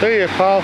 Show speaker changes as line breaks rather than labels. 对，好。